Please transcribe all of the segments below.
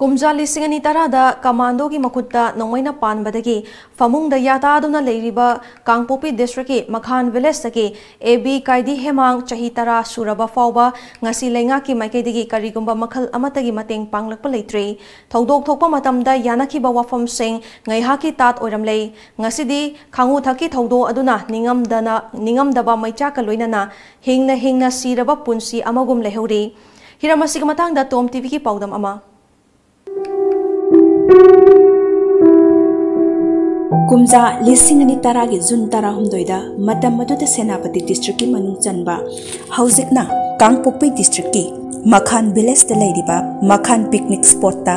ꯀꯨꯝꯖꯥ ꯂꯤꯁꯤꯡ ꯑꯅꯤ ꯇꯔꯥꯗ ꯀꯃꯥꯟꯗꯣꯒꯤ ꯃꯈꯨꯠꯇ ꯅꯣꯡꯃꯩꯅ ꯄꯥꯟꯕꯗꯒꯤ ꯐꯃꯨꯡꯗ ꯌꯥꯇꯥꯗꯨꯅ ꯂꯩꯔꯤꯕ ꯀꯥꯡꯄꯣꯛꯄꯤ ꯗꯤꯁꯇ꯭ꯔꯤꯛꯀꯤ ꯃꯈꯥꯟ ꯚꯤꯂꯦꯖꯇꯒꯤ ꯑꯦ ꯕꯤ ꯀꯥꯏꯗꯤ ꯍꯦꯃꯥꯡ ꯆꯍꯤ ꯇꯔꯥ ꯁꯨꯔꯕ ꯐꯥꯎꯕ ꯉꯁꯤ ꯂꯩꯉꯥꯛꯀꯤ ꯃꯥꯏꯀꯩꯗꯒꯤ ꯀꯔꯤꯒꯨꯝꯕ ꯃꯈꯜ ꯑꯃꯠꯇꯒꯤ ꯃꯇꯦꯡ ꯄꯥꯡꯂꯛꯄ ꯂꯩꯇ꯭ꯔꯤ ꯊꯧꯗꯣꯛ ꯊꯣꯛꯄ ꯃꯇꯝꯗ ꯌꯥꯅꯈꯤꯕ ꯋꯥꯐꯝꯁꯤꯡ ꯉꯩꯍꯥꯛꯀꯤ ꯇꯥꯠ ꯑꯣꯏꯔꯝꯂꯦ ꯉꯁꯤꯗꯤ ꯈꯥꯡꯉꯨ ꯊꯛꯀꯤ ꯊꯧꯗꯣꯛ ꯑꯗꯨꯅ ꯅꯤꯡꯉꯝꯗꯅ ꯅꯤꯡꯉꯝꯗꯕ ꯃꯩꯆꯥꯛꯀ ꯂꯣꯏꯅꯅ ꯍꯤꯡꯅ ꯍꯤꯡꯅ ꯁꯤꯔꯕ ꯄꯨꯟꯁꯤ ꯑꯃꯒꯨꯝ ꯂꯩꯍꯧꯔꯤ ꯍꯤꯔꯝ ꯑꯁꯤꯒꯤ ꯃꯇꯥꯡꯗ ꯇꯣꯝ ꯇꯤꯚꯤꯒꯤ ꯄꯥꯎꯗꯝ ꯑꯃ kumja lising ani tara gi jun tara hum doida matam madu te senapati district ki manung chanba haujik na kangpokpei district ki makhan village te ba, makhan picnic spot ta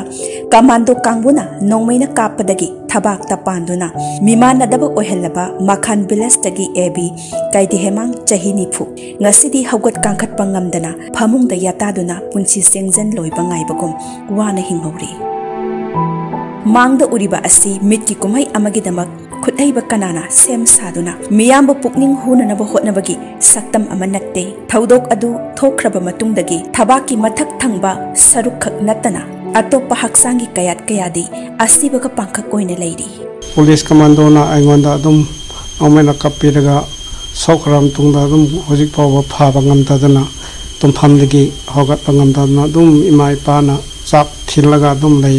kamando kangbuna nongmeina kapadagi thabak ta panduna mimana daba ohelaba makhan village tagi ebi kaiti hemang chahini phu ngasidi hawgat kangkhat pangam dana phamung da yata duna punchi sengjen loiba ngai bagum wana hinghori ꯃꯥꯡꯗ ꯎꯔꯤꯕ ꯑꯁꯤ ꯃꯤꯠꯀꯤ ꯀꯨꯝꯍꯩ ꯑꯃꯒꯤꯗꯃꯛ ꯈꯨꯠꯍꯩꯕ ꯀꯅꯥꯅ ꯁꯦꯝ ꯁꯥꯗꯨꯅ ꯃꯤꯌꯥꯝꯕꯨ ꯄꯨꯛꯅꯤꯡ ꯍꯨꯅꯅꯕ ꯍꯣꯠꯅꯕꯒꯤ ꯁꯛꯇꯝ ꯑꯃ ꯅꯠꯇꯦ ꯊꯧꯗꯣꯛ ꯑꯗꯨ ꯊꯣꯛꯈ꯭ꯔꯕ ꯃꯇꯨꯡꯗꯒꯤ ꯊꯕꯥꯛꯀꯤ ꯃꯊꯛ ꯊꯪꯕ ꯁꯔꯨꯛꯈꯛ ꯅꯠꯇꯅ ꯑꯇꯣꯞꯄ ꯍꯛꯆꯥꯡꯒꯤ ꯀꯌꯥꯠ ꯀꯌꯥꯗꯤ ꯑꯁꯤꯕꯒ ꯄꯥꯡꯈꯛ ꯑꯣꯏꯅ ꯂꯩꯔꯤ ꯄꯨꯂꯤꯁ ꯀꯃꯥꯟꯗꯣꯅ ꯑꯩꯉꯣꯟꯗ ꯑꯗꯨꯝ ꯅꯣꯡꯃꯩꯅ ꯀꯞꯄꯤꯔꯒ ꯁꯣꯛꯈ꯭ꯔ ꯃꯇꯨꯡꯗ ꯑꯗꯨꯝ ꯍꯧꯖꯤꯛ ꯐꯥꯎꯕ ꯐꯕ ꯉꯝꯗꯗꯅ ꯇꯨꯝꯐꯝꯗꯒꯤ ꯍꯧꯒꯠꯄ ꯉꯝꯗꯗꯅ ꯑꯗꯨꯝ ꯏꯃꯥ ꯏꯄꯥꯅ ꯆꯥꯛ ꯊꯤꯜꯂꯒ ꯑꯗꯨꯝ ꯂꯩ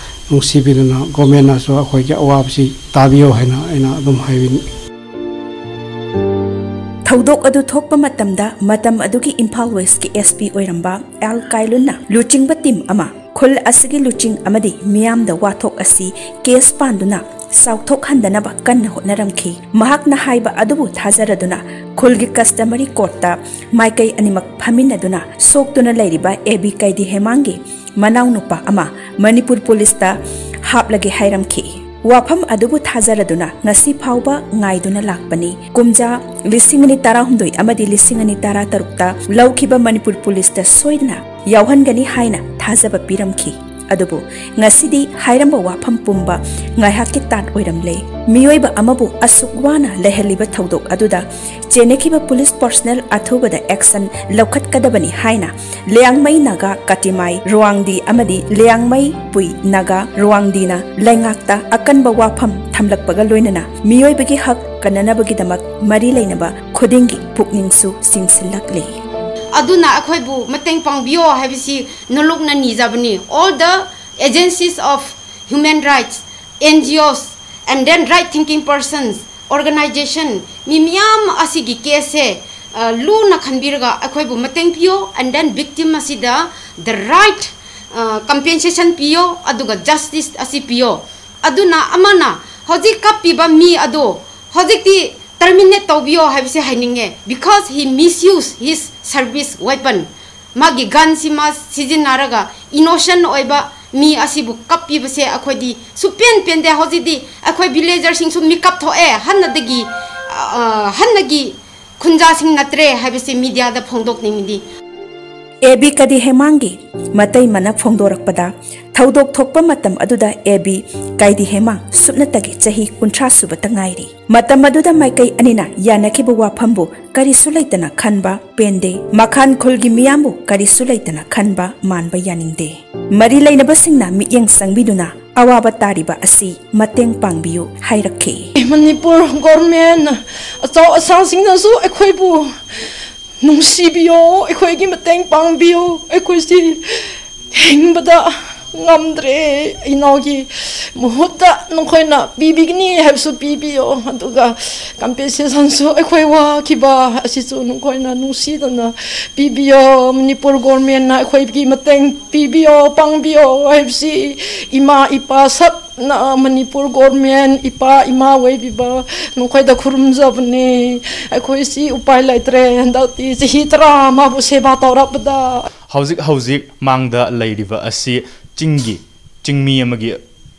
ꯅꯨꯡꯁꯤꯕꯤꯗꯨꯅ ꯒꯣꯔꯃꯦꯟꯅꯁꯨ ꯑꯩꯈꯣꯏꯒꯤ ꯑꯋꯥꯕꯁꯤ ꯇꯥꯕꯤꯌꯣ ꯍꯥꯏꯅ ꯑꯩꯅ ꯑꯗꯨꯝ ꯍꯥꯏꯕꯤꯅꯤ ꯊꯧꯗꯣꯛ ꯑꯗꯨ ꯊꯣꯛꯄ ꯃꯇꯝꯗ ꯃꯇꯝ ꯑꯗꯨꯒꯤ ꯏꯝꯐꯥꯜ ꯋꯦꯁꯀꯤ ꯑꯦꯁ ꯄꯤ ꯑꯣꯏꯔꯝꯕ ꯑꯦꯜ ꯀꯥꯏꯂꯨꯟꯅ ꯂꯨꯆꯤꯡꯕ ꯇꯤꯝ ꯑꯃ ꯈꯨꯜ ꯑꯁꯤꯒꯤ ꯂꯨꯆꯤꯡ ꯑꯃꯗꯤ ꯃꯤꯌꯥꯝꯗ ꯋꯥꯊꯣꯛ ꯑꯁꯤ ꯀꯦꯁ ꯄꯥꯟꯗꯨꯅ ꯆꯥꯎꯊꯣꯛꯍꯟꯗꯅꯕ ꯀꯟꯅ ꯍꯣꯠꯅꯔꯝꯈꯤ ꯃꯍꯥꯛꯅ ꯍꯥꯏꯕ ꯑꯗꯨꯕꯨ ꯊꯥꯖꯔꯗꯨꯅ ꯈꯨꯜꯒꯤ ꯀꯁꯇꯃꯔꯤ ꯀꯣꯔꯠꯇ ꯃꯥꯏꯀꯩ ꯑꯅꯤꯃꯛ ꯐꯝꯃꯤꯟꯅꯗꯨꯅ ꯁꯣꯛꯇꯨꯅ ꯂꯩꯔꯤꯕ ꯑꯦꯕꯤ ꯀꯩꯗꯤ ꯍꯦꯃꯥꯡꯒꯤ ꯃꯅꯥꯎꯅꯨꯄꯥ ꯑꯃ ꯃꯅꯤꯄꯨꯔ ꯄꯨꯂꯤꯁꯇ ꯍꯥꯞꯂꯒꯦ ꯍꯥꯏꯔꯝꯈꯤ ꯋꯥꯐꯝ ꯑꯗꯨꯕꯨ ꯊꯥꯖꯔꯗꯨꯅ ꯉꯁꯤ ꯐꯥꯎꯕ ꯉꯥꯏꯗꯨꯅ ꯂꯥꯛꯄꯅꯤ ꯀꯨꯝꯖꯥ ꯂꯤꯁꯤꯡ ꯑꯅꯤ ꯇꯔꯥꯍꯨꯝꯗꯣꯏ ꯑꯃꯗꯤ ꯂꯤꯁꯤꯡ ꯑꯅꯤ ꯇꯔꯥ ꯇꯔꯨꯛꯇ ꯂꯧꯈꯤꯕ ꯃꯅꯤꯄꯨꯔ ꯄꯨꯂꯤꯁꯇ ꯁꯣꯏꯗꯅ ꯌꯥꯎꯍꯟꯒꯅꯤ ꯍꯥꯏꯅ ꯊꯥꯖꯕ ꯄꯤꯔꯝꯈꯤ adubu ngasidi hairamba wafam pumba ngaihakki tan oiramle miyoiba amabu asukwana leheliba thaudok aduda chenekiba police personnel athubada action laukhtkadabani haina leangmai naga katimai ruangdi amadi leangmai pui naga ruangdina laingakta akanba wafam thamlakpaga loinana miyoibagi hak kananabagidamag mari leinaba khudingi pukningsu singsilakle aduna akhoi bu mateng pangbio habisi nolok na nijabni all the agencies of human rights ngos and then right thinking persons organization mi miam asigi case lu na khanbirga akhoi bu mateng pio and then victim asida the right uh, compensation pio aduga justice asi pio. Aduna amana hojik kapiba mi ado hojik ti termine Tobio habisi hininge because he misuse his service weapon magi gun sima sizinaraga innocent oiba mi asibu kapi bese akhoi di supian pende hozi di akhoi villager sing su mi kap to e hanna degi hanna gi kunja sing natre habisi media da p o n g d o k ning di ꯑꯦꯕꯤꯀꯗꯤ ꯍꯦꯃꯥꯡꯒꯤ ꯃꯇꯩ ꯃꯅ ꯐꯣꯡꯗꯣꯔꯛꯄꯗ ꯊꯧꯗꯣꯛ ꯊꯣꯛꯄ ꯃꯇꯝ ꯑꯗꯨꯗ AB ꯀꯥꯏꯗꯤ ꯍꯦꯃꯥꯡ ꯁꯨꯞꯅꯇꯒꯤ ꯆꯍꯤ ꯀꯨꯟꯊ꯭ꯔꯥ ꯁꯨꯕꯇ ꯉꯥꯏꯔꯤ ꯃꯇꯝ ꯑꯗꯨꯗ ꯃꯥꯏꯀꯩ ꯑꯅꯤꯅ ꯌꯥꯅꯈꯤꯕ ꯋꯥꯐꯝꯕꯨ ꯀꯔꯤꯁꯨ ꯂꯩꯇꯅ ꯈꯟꯕ ꯄꯦꯟꯗꯦ ꯃꯈꯥꯟ ꯈꯨꯜꯒꯤ ꯃꯤꯌꯥꯝꯕꯨ ꯀꯔꯤꯁꯨ ꯂꯩꯇꯅ ꯈꯟꯕ ꯃꯥꯟꯕ ꯌꯥꯅꯤꯡꯗꯦ ꯃꯔꯤ ꯂꯩꯅꯕꯁꯤꯡꯅ ꯃꯤꯠꯌꯦꯡ ꯆꯪꯕꯤꯗꯨꯅ ꯑꯋꯥꯕ ꯇꯥꯔꯤꯕ ꯑꯁꯤ ꯃꯇꯦꯡ ꯄꯥꯡꯕꯤꯌꯨ ꯍꯥꯏꯔꯛꯈꯤ ꯃꯅꯤꯄꯨꯔ ꯒꯣꯔꯃꯦꯟ ꯑꯆꯧ ꯑꯁꯥꯡꯁꯤꯡꯅꯁꯨ ꯑꯩꯈꯣꯏꯕꯨ singna su ekhoi bu ꯅꯨꯡꯁꯤꯕꯤꯌꯣ ꯑꯩꯈꯣꯏꯒꯤ ꯃꯇꯦꯡ ꯄꯥꯡꯕꯤꯌꯣ ꯑꯩꯈꯣꯏꯁꯤ ꯍꯤꯡꯕꯗ ꯉꯝꯗ꯭ꯔꯦ ꯏꯅꯥꯎꯒꯤ ꯃꯍꯨꯠꯇ ꯅꯈꯣꯏꯅ ꯄꯤꯕꯤꯒꯅꯤ ꯍꯥꯏꯕꯁꯨ ꯄꯤꯕꯤꯌꯣ ꯑꯗꯨꯒ ꯀꯝꯄꯦꯟꯁꯦꯁꯟꯁꯨ ꯑꯩꯈꯣꯏ ꯋꯥꯈꯤꯕ ꯑꯁꯤꯁꯨ ꯅꯈꯣꯏꯅ ꯅꯨꯡꯁꯤꯗꯅ ꯄꯤꯕꯤꯌꯣ ꯃꯅꯤꯄꯨꯔ ꯒꯣꯔꯃꯦꯟꯅ ꯑꯩꯈꯣꯏꯒꯤ ꯃꯇꯦꯡ ꯄꯤꯕꯤꯌꯣ ꯄꯥꯡꯕꯤꯌꯣ ꯍꯥꯏꯕꯁꯤ ꯏꯃꯥ ꯏꯄꯥ ꯁꯞ 나 मणिपुर गवर्नमेंट इपा इमा वेबिबा नखोइदा खुरुमजबने सेवा तौरबदा हौजिक हौजिक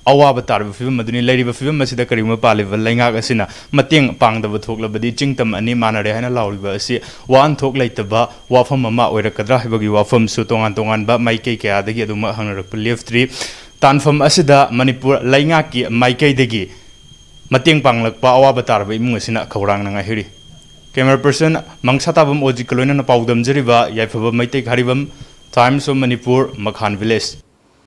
अवाब तारब फिल्म मदुनी लेरिब फिल्म मसिदा करिम पालिब लैंगाक असिना मतेंग पांगदब थोकलबदि चिंगतम अनि मानरे वान थोक वाफम अमा ओइरकद्रा हाइबगी वाफम सु तोंगान बा माइकै थ्री तानफम असिदा मणिपुर लैंगाकी माइकैदगी मतेंग पांगलकपा अवाब तारब इमुंग असिना खौरांग नंगा हिरी कैमरा पर्सन मंगसाताबम ओजिकलोइना पाउदम जरिबा याइफब मैतै खारिबम Times of Manipur Makhan village